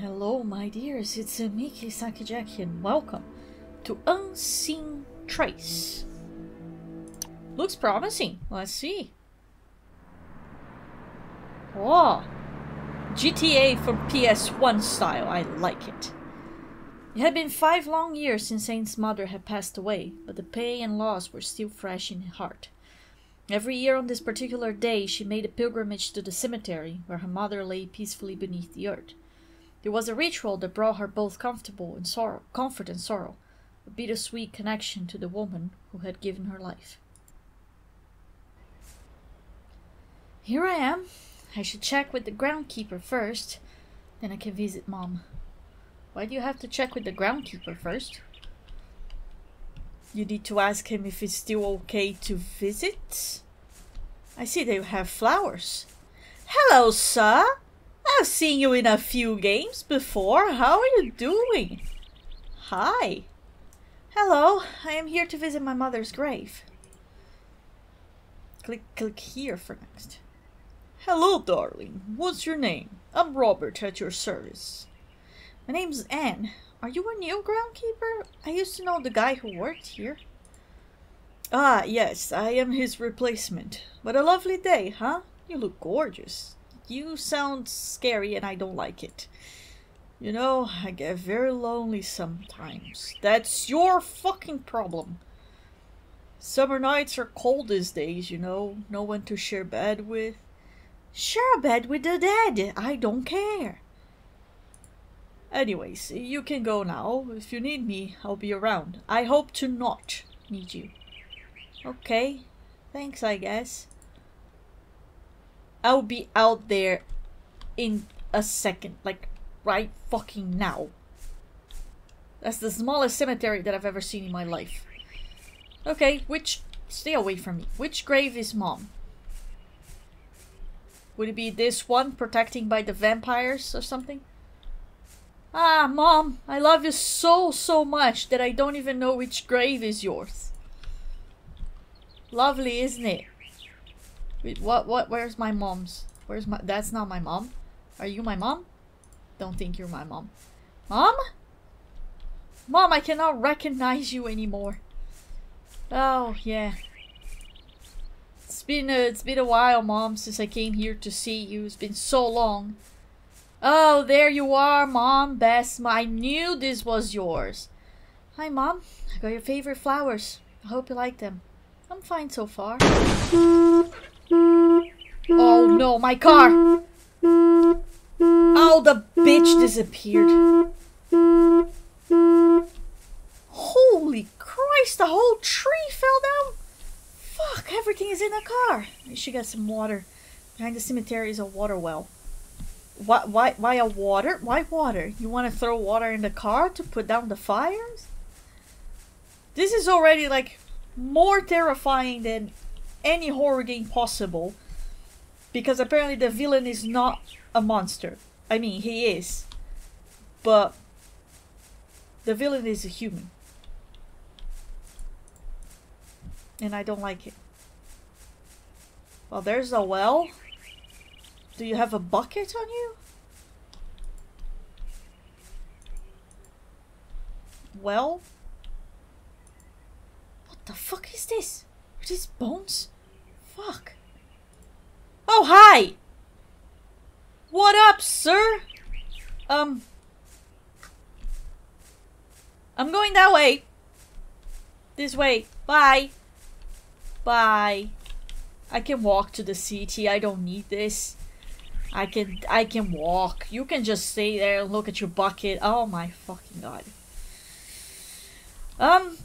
Hello, my dears. It's uh, Miki Sakijaki, and welcome to Unseen Trace. Looks promising. Let's see. Oh, GTA from PS1 style. I like it. It had been five long years since Saint's mother had passed away, but the pain and loss were still fresh in her heart. Every year on this particular day, she made a pilgrimage to the cemetery where her mother lay peacefully beneath the earth. It was a ritual that brought her both comfortable and sorrow, comfort and sorrow, a bittersweet connection to the woman who had given her life. Here I am. I should check with the groundkeeper first, then I can visit Mom. Why do you have to check with the groundkeeper first? You need to ask him if it's still okay to visit? I see they have flowers. Hello, sir. I've seen you in a few games before. How are you doing? Hi. Hello, I am here to visit my mother's grave. Click click here for next. Hello, darling. What's your name? I'm Robert at your service. My name's Anne. Are you a new groundkeeper? I used to know the guy who worked here. Ah, yes, I am his replacement. What a lovely day, huh? You look gorgeous. You sound scary and I don't like it. You know, I get very lonely sometimes. That's your fucking problem. Summer nights are cold these days, you know. No one to share bed with. Share a bed with the dead. I don't care. Anyways, you can go now. If you need me, I'll be around. I hope to not need you. Okay. Thanks, I guess. I'll be out there in a second. Like, right fucking now. That's the smallest cemetery that I've ever seen in my life. Okay, which... Stay away from me. Which grave is mom? Would it be this one, protecting by the vampires or something? Ah, mom, I love you so, so much that I don't even know which grave is yours. Lovely, isn't it? Wait, what, what, where's my mom's? Where's my, that's not my mom. Are you my mom? Don't think you're my mom. Mom? Mom, I cannot recognize you anymore. Oh, yeah. It's been a, it's been a while, Mom, since I came here to see you. It's been so long. Oh, there you are, Mom. Best, I knew this was yours. Hi, Mom. I got your favorite flowers. I hope you like them. I'm fine so far. Oh no, my car! Oh, the bitch disappeared. Holy Christ, the whole tree fell down! Fuck, everything is in the car. I should get some water. Behind the cemetery is a water well. Why, why, why a water? Why water? You want to throw water in the car to put down the fires? This is already like more terrifying than any horror game possible. Because apparently the villain is not a monster. I mean, he is. But the villain is a human. And I don't like it. Well, there's a well. Do you have a bucket on you? Well? What the fuck is this? Are these bones? Fuck. Oh, hi! What up, sir? Um... I'm going that way. This way. Bye. Bye. I can walk to the city. I don't need this. I can I can walk. You can just stay there and look at your bucket. Oh my fucking god. Um,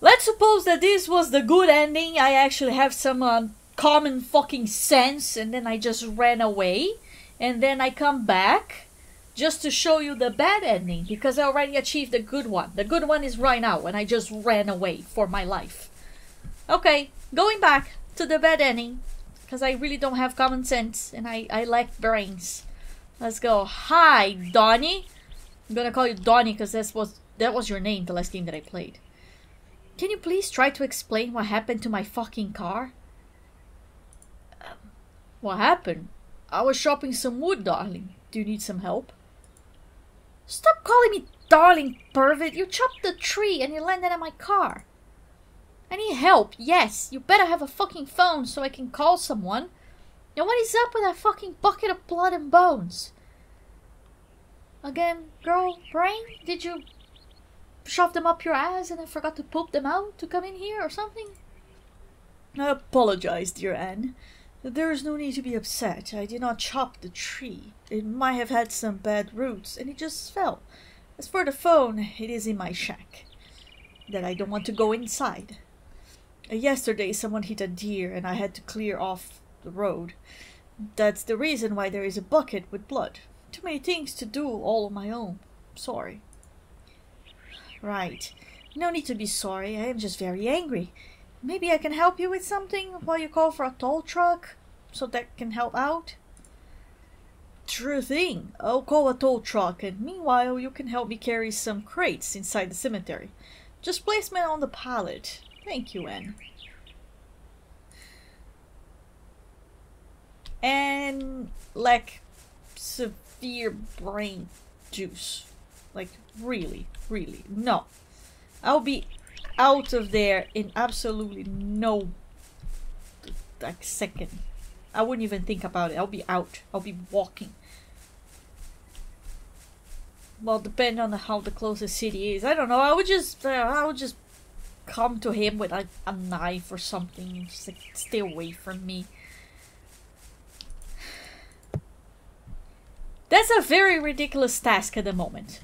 let's suppose that this was the good ending. I actually have some um, common fucking sense and then I just ran away. And then I come back just to show you the bad ending because I already achieved the good one. The good one is right now and I just ran away for my life. Okay, going back to the bad ending because I really don't have common sense and I, I lack brains. Let's go. Hi, Donnie. I'm gonna call you Donnie because that was that was your name the last game that I played. Can you please try to explain what happened to my fucking car? What happened? I was chopping some wood, darling. Do you need some help? Stop calling me darling pervert, you chopped the tree and you landed on my car. I need help, yes. You better have a fucking phone so I can call someone. And what is up with that fucking bucket of blood and bones? Again, girl, brain, did you shove them up your ass and I forgot to poop them out to come in here or something? I apologize, dear Anne. There is no need to be upset. I did not chop the tree. It might have had some bad roots, and it just fell. As for the phone, it is in my shack. That I don't want to go inside. Uh, yesterday, someone hit a deer, and I had to clear off the road. That's the reason why there is a bucket with blood. Too many things to do all on my own. Sorry. Right. No need to be sorry. I am just very angry. Maybe I can help you with something while you call for a tow truck so that can help out? True thing. I'll call a tow truck and meanwhile you can help me carry some crates inside the cemetery. Just place me on the pallet. Thank you, Anne. And like severe brain juice. Like really, really. No. I'll be out of there in absolutely no like second. I wouldn't even think about it. I'll be out. I'll be walking. Well, depending on how the closest city is, I don't know. I would just, uh, I would just come to him with like a knife or something. and Just like stay away from me. That's a very ridiculous task at the moment.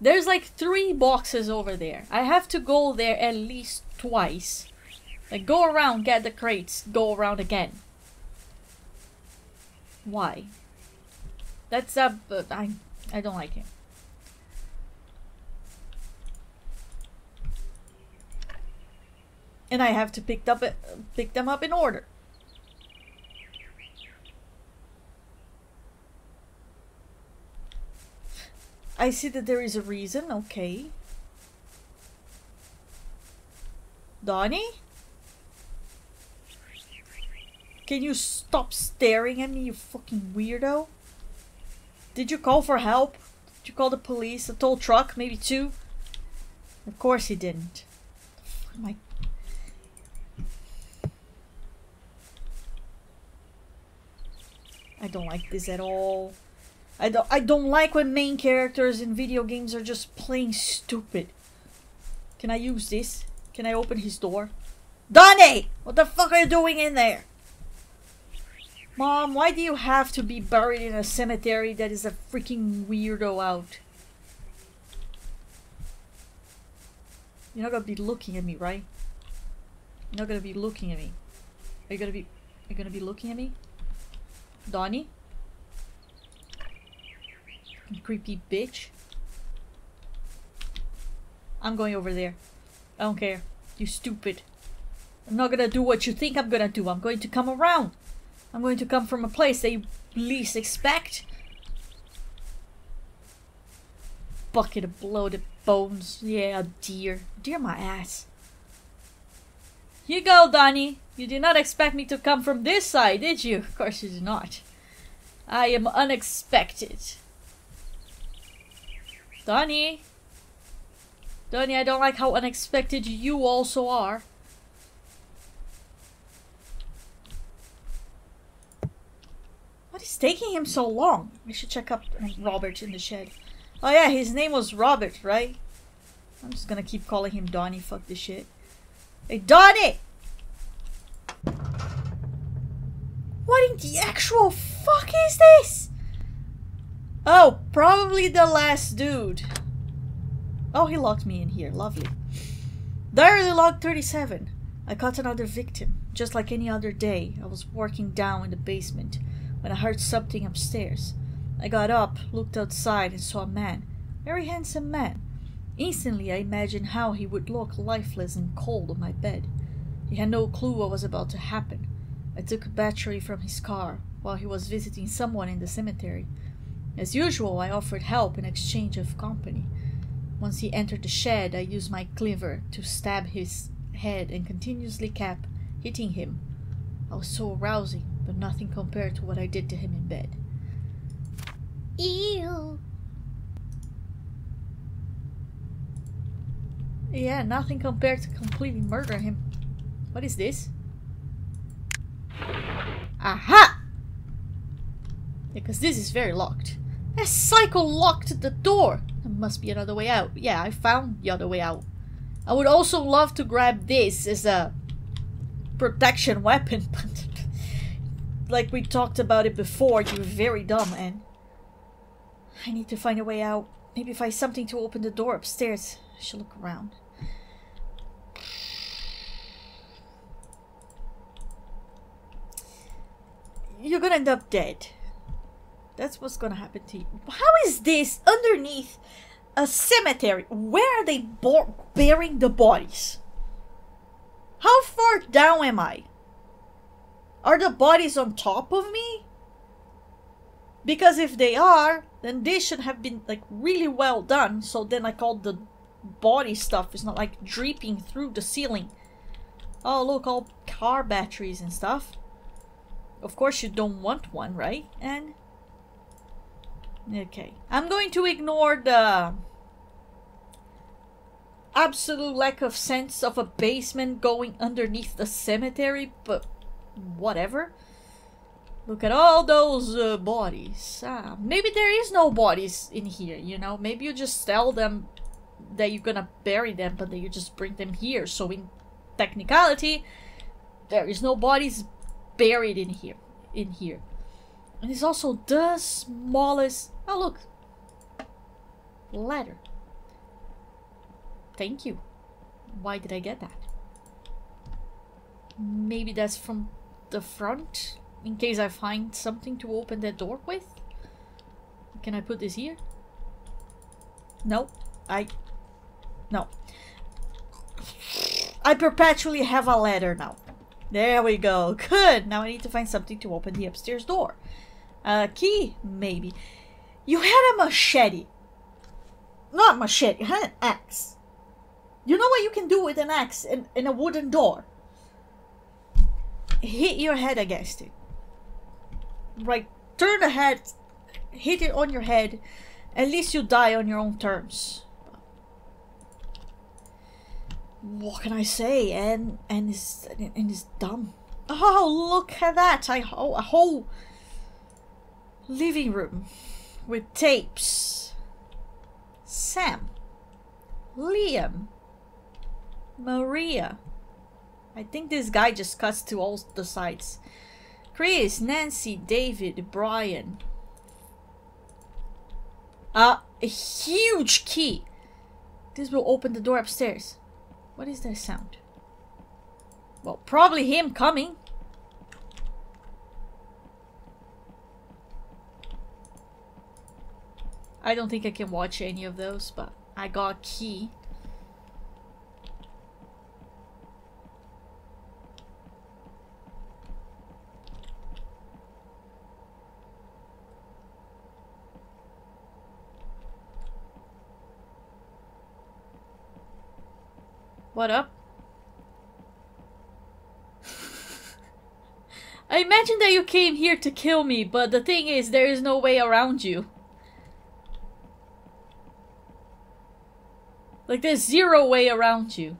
There's like three boxes over there. I have to go there at least twice. Like go around, get the crates, go around again. Why? That's a. Uh, I I don't like it. And I have to pick up pick them up in order. I see that there is a reason, okay. Donnie? Can you stop staring at me, you fucking weirdo? Did you call for help? Did you call the police? A tow truck? Maybe two? Of course he didn't. My I don't like this at all. I don't I don't like when main characters in video games are just playing stupid. Can I use this? Can I open his door? Donnie! What the fuck are you doing in there? Mom, why do you have to be buried in a cemetery that is a freaking weirdo out? You're not gonna be looking at me, right? You're not gonna be looking at me. Are you gonna be are you gonna be looking at me? Donnie? You creepy bitch. I'm going over there. I don't care. You stupid. I'm not gonna do what you think I'm gonna do. I'm going to come around. I'm going to come from a place you least expect. Bucket of bloated bones. Yeah, dear. Dear my ass. You go, Donnie. You did not expect me to come from this side, did you? Of course you did not. I am unexpected. Donnie! Donnie, I don't like how unexpected you also are. What is taking him so long? We should check up Robert in the shed. Oh yeah, his name was Robert, right? I'm just gonna keep calling him Donnie. Fuck this shit. Hey, Donnie! What in the actual fuck is this? Oh, probably the last dude. Oh, he locked me in here. Lovely. Diary log 37. I caught another victim. Just like any other day, I was working down in the basement when I heard something upstairs. I got up, looked outside, and saw a man. Very handsome man. Instantly, I imagined how he would look lifeless and cold on my bed. He had no clue what was about to happen. I took a battery from his car while he was visiting someone in the cemetery. As usual, I offered help in exchange of company. Once he entered the shed, I used my cleaver to stab his head and continuously kept hitting him. I was so arousing, but nothing compared to what I did to him in bed. Ew. Yeah, nothing compared to completely murder him. What is this? Aha! Because this is very locked. A cycle locked the door. There must be another way out. Yeah, I found the other way out. I would also love to grab this as a protection weapon, but like we talked about it before, you're very dumb and I need to find a way out. Maybe find something to open the door upstairs. I should look around. You're gonna end up dead. That's what's gonna happen to you. How is this underneath a cemetery? Where are they burying the bodies? How far down am I? Are the bodies on top of me? Because if they are, then they should have been like really well done. So then like all the body stuff is not like dripping through the ceiling. Oh look, all car batteries and stuff. Of course you don't want one, right? And okay, I'm going to ignore the absolute lack of sense of a basement going underneath the cemetery, but whatever. Look at all those uh, bodies. Ah, maybe there is no bodies in here, you know? Maybe you just tell them that you're gonna bury them, but then you just bring them here. So in technicality, there is no bodies buried in here. In here. And it's also the smallest... Oh, look. Ladder. Thank you. Why did I get that? Maybe that's from the front? in case I find something to open that door with? Can I put this here? No. I... No. I perpetually have a ladder now. There we go. Good. Now I need to find something to open the upstairs door. A key, maybe. You had a machete. Not machete. You had an axe. You know what you can do with an axe in, in a wooden door? Hit your head against it right turn the head hit it on your head at least you die on your own terms what can I say and and is and is dumb oh look at that I oh, a whole living room with tapes Sam Liam Maria I think this guy just cuts to all the sides Chris, Nancy, David, Brian. Uh, a huge key. This will open the door upstairs. What is that sound? Well, probably him coming. I don't think I can watch any of those, but I got a key. What up? I imagine that you came here to kill me, but the thing is, there is no way around you. Like, there's zero way around you.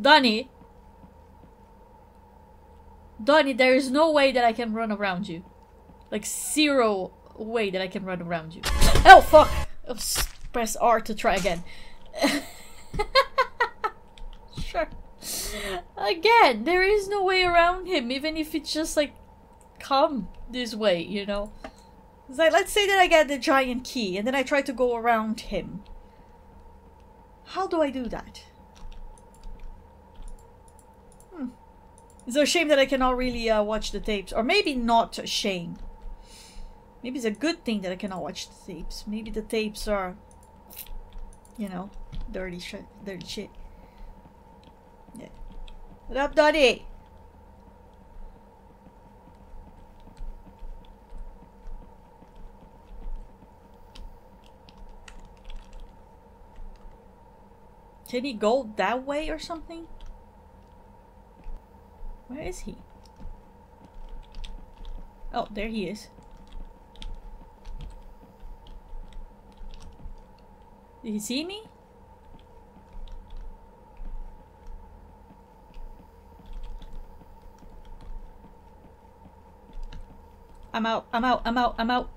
Donnie. Donnie, there is no way that I can run around you. Like, zero way that I can run around you. Oh, fuck! Press R to try again. sure. Again, there is no way around him, even if it's just like come this way, you know? It's like, let's say that I get the giant key and then I try to go around him. How do I do that? Hmm. It's a shame that I cannot really uh, watch the tapes. Or maybe not a shame. Maybe it's a good thing that I cannot watch the tapes. Maybe the tapes are you know, dirty shit, dirty shit. Yeah. What up, Dottie? Can he go that way or something? Where is he? Oh, there he is. Did he see me? I'm out, I'm out, I'm out, I'm out.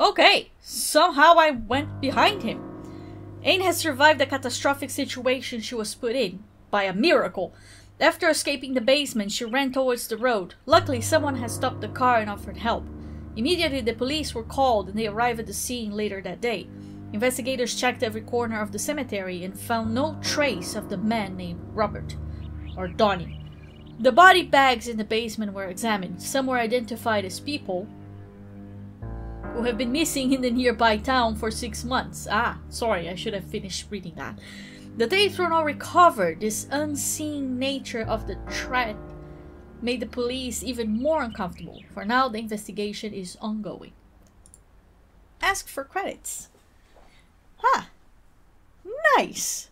Okay, somehow I went behind him. Aine has survived the catastrophic situation she was put in, by a miracle. After escaping the basement, she ran towards the road. Luckily, someone had stopped the car and offered help. Immediately, the police were called and they arrived at the scene later that day. Investigators checked every corner of the cemetery and found no trace of the man named Robert, or Donnie. The body bags in the basement were examined. Some were identified as people who have been missing in the nearby town for six months. Ah, sorry, I should have finished reading that. The tapes were not recovered. This unseen nature of the threat made the police even more uncomfortable. For now, the investigation is ongoing. Ask for credits. Huh. Nice.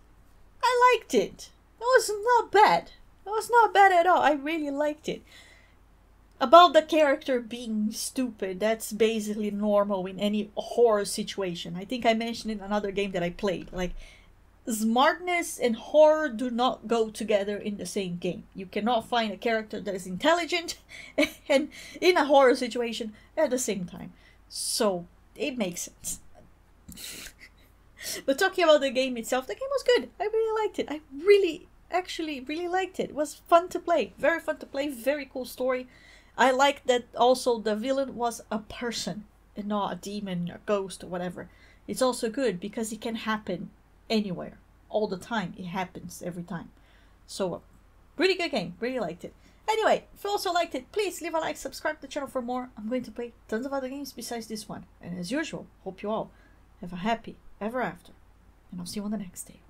I liked it. It was not bad. It was not bad at all. I really liked it. About the character being stupid, that's basically normal in any horror situation. I think I mentioned in another game that I played. Like, smartness and horror do not go together in the same game. You cannot find a character that is intelligent and in a horror situation at the same time. So, it makes sense. but talking about the game itself, the game was good. I really liked it. I really actually really liked it. It was fun to play. Very fun to play. Very cool story. I like that also the villain was a person and not a demon or ghost or whatever. It's also good because it can happen anywhere. All the time. It happens every time. So, really good game. Really liked it. Anyway, if you also liked it, please leave a like, subscribe to the channel for more. I'm going to play tons of other games besides this one. And as usual, hope you all have a happy ever after. And I'll see you on the next day.